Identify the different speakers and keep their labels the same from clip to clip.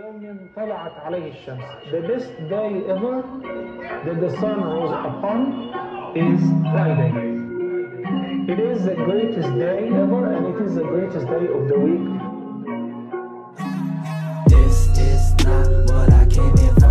Speaker 1: يوم طلعت عليه الشمس. The best day ever that the sun rose upon is Friday. It is the greatest day ever and it is the greatest day of the week.
Speaker 2: This is not what I came here for.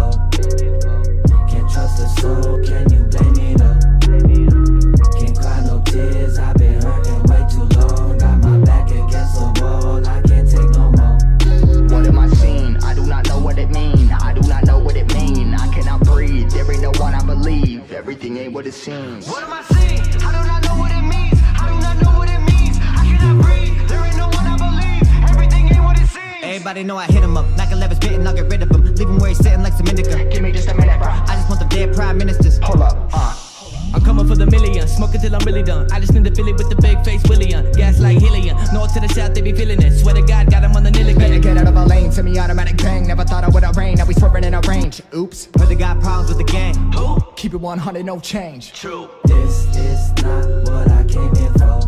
Speaker 3: Everything ain't what it seems.
Speaker 4: What am I seeing? I do not know what it means. I do not know what it means. I cannot breathe. There ain't no one I believe. Everything ain't what it seems.
Speaker 5: Everybody know I hit him up. Like a lever spitting, I'll get rid of him. Leave him where he's sitting like some indica.
Speaker 3: Give me just a minute, bro.
Speaker 5: I just want the dead prime ministers.
Speaker 3: Hold up. Uh.
Speaker 6: I'm coming for the million, smoking till I'm really done. I just need to fill it with the big face William. Gas like helium, north to the south, they be feeling it. Swear to God, got him on the nilly
Speaker 7: Better in Oops,
Speaker 5: Heard they got problems with the gang.
Speaker 7: keep it 100, no change True
Speaker 2: This is not what I came here for.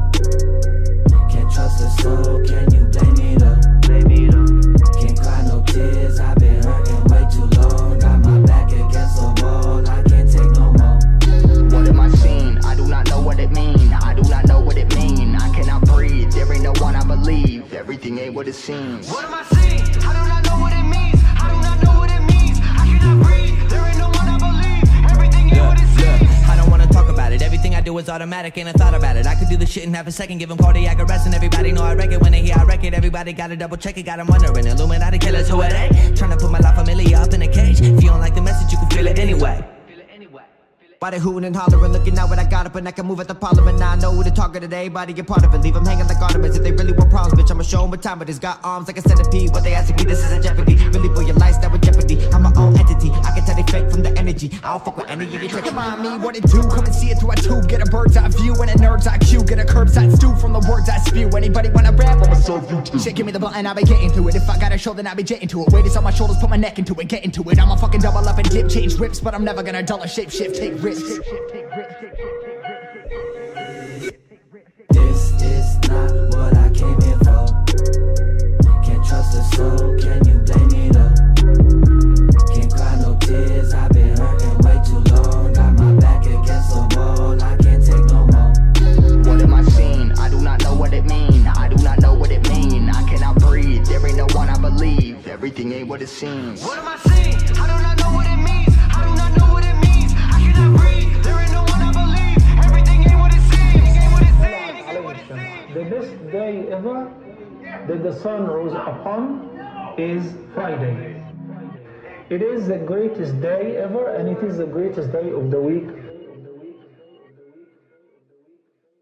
Speaker 2: Can't trust a soul, can you blame me though? Can't cry no tears, I've been hurting way too long. Got my back against the wall, I can't take no more.
Speaker 3: What am I seeing? I do not know what it mean. I do not know what it mean. I cannot breathe. There ain't no one I believe. Everything ain't what it seems.
Speaker 4: What am I seeing? I do not know what it means. Do
Speaker 6: is automatic, ain't a thought about it. I could do this shit in half a second, give him cardiac arrest, and everybody know I wreck it. When they hear I wreck it, everybody gotta double check it. got Got 'em wondering, Illuminati killers, who it ain't? Tryna put my life Familia up in a cage. If you don't like the message, you can feel it anyway.
Speaker 5: Why they hooting and hollering, looking out what I got up and I can move at the parliament. Now I know who the target of everybody get part of it. Leave them hanging like ornaments if they really want problems, bitch. I'ma show them what time it is. Got arms like a centipede. What they asking me, this is a jeopardy. Really put your lifestyle in jeopardy. I'm my own entity. I can tell they fake from the energy. I don't fuck with any of your tricks.
Speaker 7: Come on, me, what it do? Come and see it through a tube Get a bird's eye view and a nerd's IQ Get a curbside stew from the words I spew Anybody wanna rap? Serve Shit, give me the button, I'll be getting to it. If I got a show, then I'll be jetting to it. Weight is on my shoulders, put my neck into it, get into it. I'm a fucking double up and dip, change whips But I'm never gonna dull or shape shift, take risks
Speaker 3: Everything ain't what it seems.
Speaker 4: What am I seeing? I do not know what it means. I do not know what it means. I cannot breathe. There ain't no one I believe. Everything ain't what it seems. Ain't what it seems. Ain't what it seems.
Speaker 1: The best day ever that the sun rose upon is Friday. It is the greatest day ever and it is the greatest day of the week